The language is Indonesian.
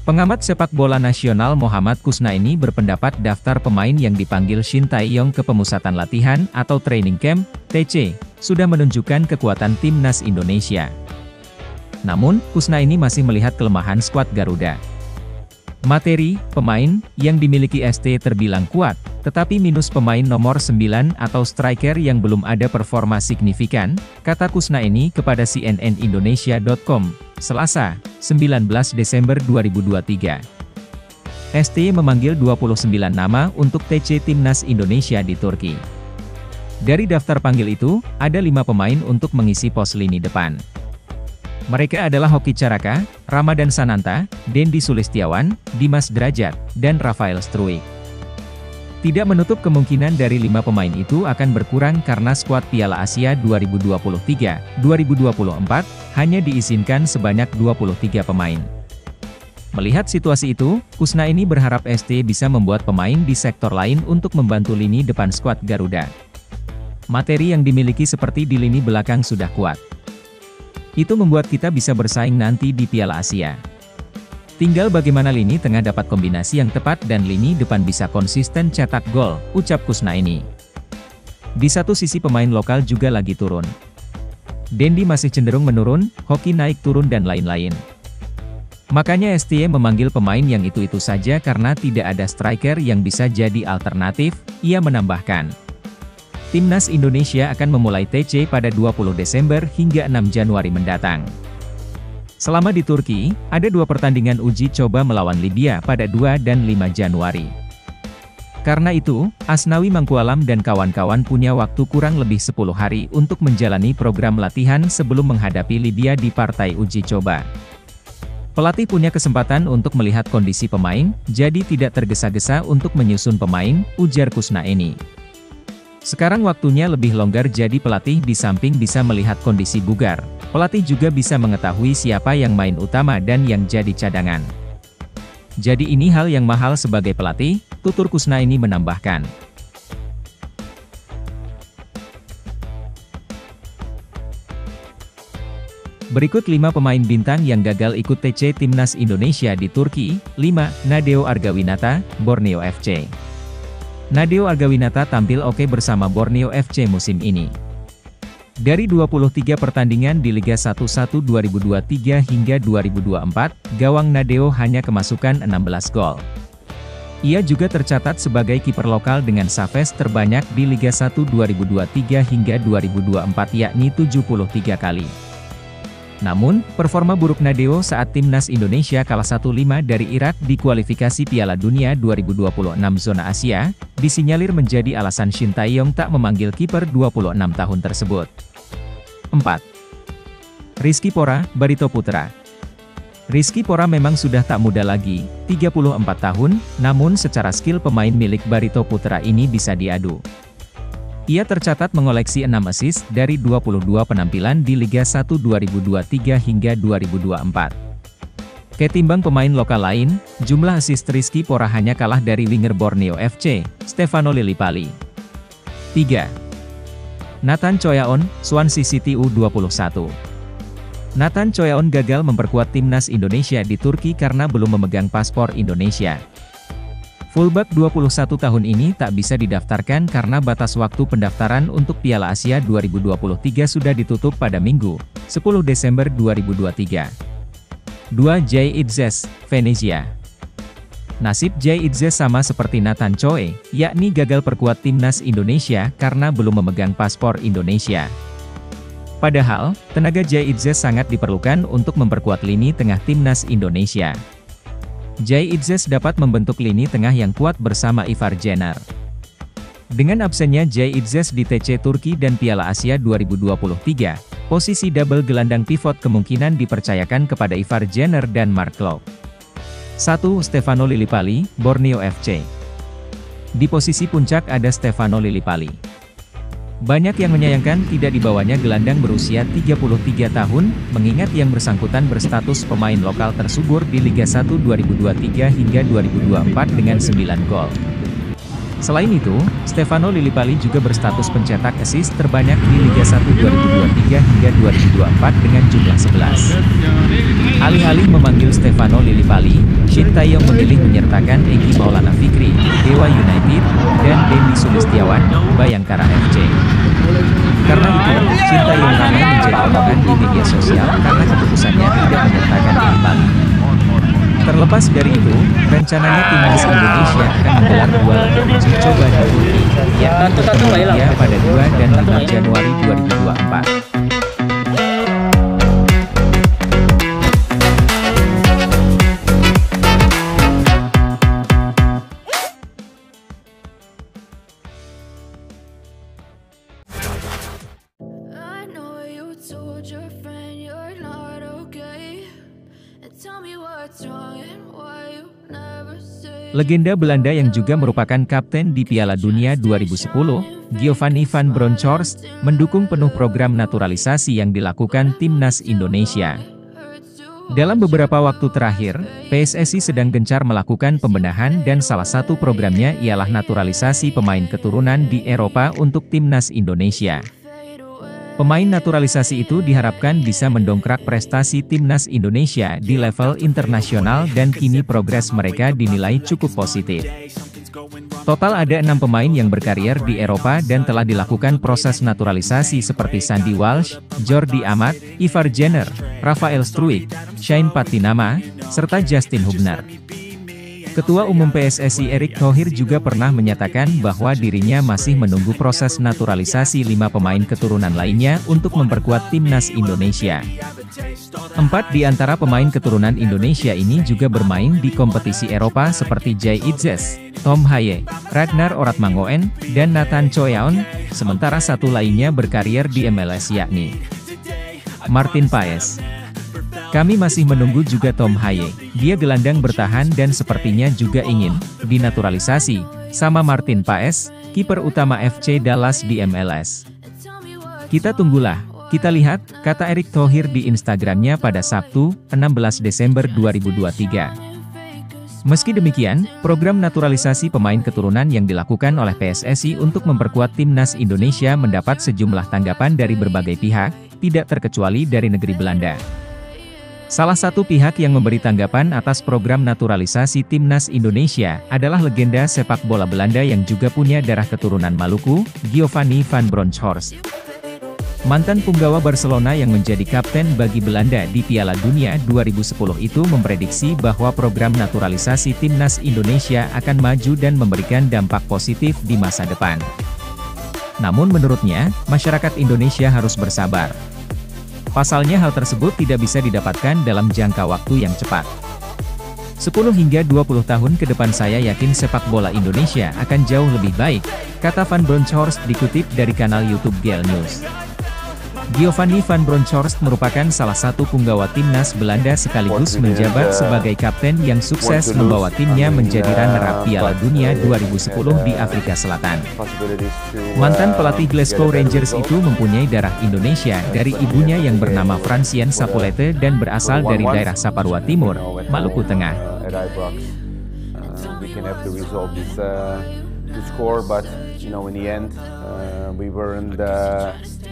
Pengamat sepak bola nasional Muhammad Kusnaini berpendapat daftar pemain yang dipanggil Shin Tae-yong ke pemusatan latihan atau training camp, TC, sudah menunjukkan kekuatan timnas Indonesia. Namun, Kusnaini masih melihat kelemahan skuad Garuda. Materi, pemain, yang dimiliki ST terbilang kuat, tetapi minus pemain nomor 9 atau striker yang belum ada performa signifikan, kata Kusna ini kepada cnnindonesia.com, Selasa, 19 Desember 2023. ST memanggil 29 nama untuk TC Timnas Indonesia di Turki. Dari daftar panggil itu, ada lima pemain untuk mengisi pos lini depan. Mereka adalah Hoki Caraka, Ramadan Sananta, Dendi Sulistiawan, Dimas Derajat, dan Rafael Struik. Tidak menutup kemungkinan dari lima pemain itu akan berkurang karena skuad Piala Asia 2023-2024 hanya diizinkan sebanyak 23 pemain. Melihat situasi itu, Kusna ini berharap ST bisa membuat pemain di sektor lain untuk membantu lini depan skuad Garuda. Materi yang dimiliki seperti di lini belakang sudah kuat. Itu membuat kita bisa bersaing nanti di Piala Asia. Tinggal bagaimana lini tengah dapat kombinasi yang tepat dan lini depan bisa konsisten cetak gol, ucap Kusna ini. Di satu sisi pemain lokal juga lagi turun. Dendi masih cenderung menurun, Hoki naik turun dan lain-lain. Makanya STY memanggil pemain yang itu-itu saja karena tidak ada striker yang bisa jadi alternatif, ia menambahkan. Timnas Indonesia akan memulai TC pada 20 Desember hingga 6 Januari mendatang. Selama di Turki, ada dua pertandingan uji coba melawan Libya pada 2 dan 5 Januari. Karena itu, Asnawi Mangkualam dan kawan-kawan punya waktu kurang lebih 10 hari untuk menjalani program latihan sebelum menghadapi Libya di partai uji coba. Pelatih punya kesempatan untuk melihat kondisi pemain, jadi tidak tergesa-gesa untuk menyusun pemain, ujar Kusna ini. Sekarang waktunya lebih longgar jadi pelatih di samping bisa melihat kondisi bugar. Pelatih juga bisa mengetahui siapa yang main utama dan yang jadi cadangan. Jadi ini hal yang mahal sebagai pelatih, tutur Kusna ini menambahkan. Berikut 5 pemain bintang yang gagal ikut TC Timnas Indonesia di Turki. 5. Nadeo Argawinata, Borneo FC Nadeo Argawinata tampil oke bersama Borneo FC musim ini. Dari 23 pertandingan di Liga 1 1 2023 hingga 2024, gawang Nadeo hanya kemasukan 16 gol. Ia juga tercatat sebagai kiper lokal dengan Saves terbanyak di Liga 1 2023 hingga 2024 yakni 73 kali. Namun, performa buruk Nadeo saat timnas Indonesia kalah 1-5 dari Irak di kualifikasi Piala Dunia 2026 zona Asia, disinyalir menjadi alasan Shin Tae-yong tak memanggil kiper 26 tahun tersebut. 4. Rizky Pora, Barito Putra Rizky Pora memang sudah tak muda lagi, 34 tahun, namun secara skill pemain milik Barito Putra ini bisa diadu. Ia tercatat mengoleksi 6 assist dari 22 penampilan di Liga 1 2023 hingga 2024. Ketimbang pemain lokal lain, jumlah assist Rizky Pora hanya kalah dari winger Borneo FC, Stefano Lillipali. 3. Nathan Choyaon, Swansea City U21 Nathan Choyaon gagal memperkuat timnas Indonesia di Turki karena belum memegang paspor Indonesia. Fullback 21 tahun ini tak bisa didaftarkan karena batas waktu pendaftaran untuk Piala Asia 2023 sudah ditutup pada Minggu, 10 Desember 2023. 2. Jay Idzes, Venezia Nasib Jay Idzes sama seperti Nathan Choi, yakni gagal perkuat timnas Indonesia karena belum memegang paspor Indonesia. Padahal, tenaga Jay Idzes sangat diperlukan untuk memperkuat lini tengah timnas Indonesia. Jay Idzes dapat membentuk lini tengah yang kuat bersama Ivar Jenner. Dengan absennya Jay Idzes di TC Turki dan Piala Asia 2023, posisi double gelandang pivot kemungkinan dipercayakan kepada Ivar Jenner dan Mark Klok. 1. Stefano Lillipali, Borneo FC Di posisi puncak ada Stefano Lillipali. Banyak yang menyayangkan tidak dibawanya gelandang berusia 33 tahun, mengingat yang bersangkutan berstatus pemain lokal tersubur di Liga 1 2023 hingga 2024 dengan 9 gol. Selain itu, Stefano Lillipali juga berstatus pencetak assist terbanyak di Liga 1 2023 hingga 2024 dengan jumlah 11. Alih-alih memanggil Stefano Lillipali, Shin Taeyong memilih menyertakan Egi Maulana Fikri, Dewa United, dan Dendi Sulistiawan, Bayangkara FC. Karena itu, Shin Taeyong ramai menjadi omongan di media sosial karena keputusannya tidak menyertakan Lillipali. Terlepas dari itu, rencananya timnas Indonesia akan menggelar dua uji coba di Turki, yakni Turki pada 2 dan 5 Januari 2024. Legenda Belanda yang juga merupakan kapten di Piala Dunia 2010, Giovanni van Bronckhorst, mendukung penuh program naturalisasi yang dilakukan Timnas Indonesia. Dalam beberapa waktu terakhir, PSSI sedang gencar melakukan pembenahan dan salah satu programnya ialah naturalisasi pemain keturunan di Eropa untuk Timnas Indonesia. Pemain naturalisasi itu diharapkan bisa mendongkrak prestasi timnas Indonesia di level internasional dan kini progres mereka dinilai cukup positif. Total ada enam pemain yang berkarier di Eropa dan telah dilakukan proses naturalisasi seperti Sandy Walsh, Jordi Amat, Ivar Jenner, Rafael Struik, Shane Patinama, serta Justin Hubner. Ketua Umum PSSI Erick Thohir juga pernah menyatakan bahwa dirinya masih menunggu proses naturalisasi lima pemain keturunan lainnya untuk memperkuat timnas Indonesia. Empat di antara pemain keturunan Indonesia ini juga bermain di kompetisi Eropa seperti Jay Itzes, Tom Haye, Ragnar Oratmangoen, dan Nathan Choyaon, sementara satu lainnya berkarier di MLS yakni Martin Paes. Kami masih menunggu juga Tom Haye. Dia gelandang bertahan dan sepertinya juga ingin dinaturalisasi sama Martin Paes, kiper utama FC Dallas di MLS. Kita tunggulah, kita lihat, kata Erick Thohir di Instagramnya pada Sabtu, 16 Desember 2023. Meski demikian, program naturalisasi pemain keturunan yang dilakukan oleh PSSI untuk memperkuat timnas Indonesia mendapat sejumlah tanggapan dari berbagai pihak, tidak terkecuali dari negeri Belanda. Salah satu pihak yang memberi tanggapan atas program naturalisasi timnas Indonesia adalah legenda sepak bola Belanda yang juga punya darah keturunan Maluku, Giovanni van Bronckhorst. Mantan punggawa Barcelona yang menjadi kapten bagi Belanda di Piala Dunia 2010 itu memprediksi bahwa program naturalisasi timnas Indonesia akan maju dan memberikan dampak positif di masa depan. Namun menurutnya, masyarakat Indonesia harus bersabar. Pasalnya hal tersebut tidak bisa didapatkan dalam jangka waktu yang cepat. 10 hingga 20 tahun ke depan saya yakin sepak bola Indonesia akan jauh lebih baik, kata Van Bronckhorst dikutip dari kanal YouTube GL News. Giovanni van Bronckhorst merupakan salah satu punggawa timnas Belanda sekaligus menjabat sebagai kapten yang sukses membawa timnya menjadi runner-up Piala Dunia 2010 di Afrika Selatan. Mantan pelatih Glasgow Rangers itu mempunyai darah Indonesia dari ibunya yang bernama Francien Sapulete dan berasal dari daerah Saparua Timur, Maluku Tengah. you watch.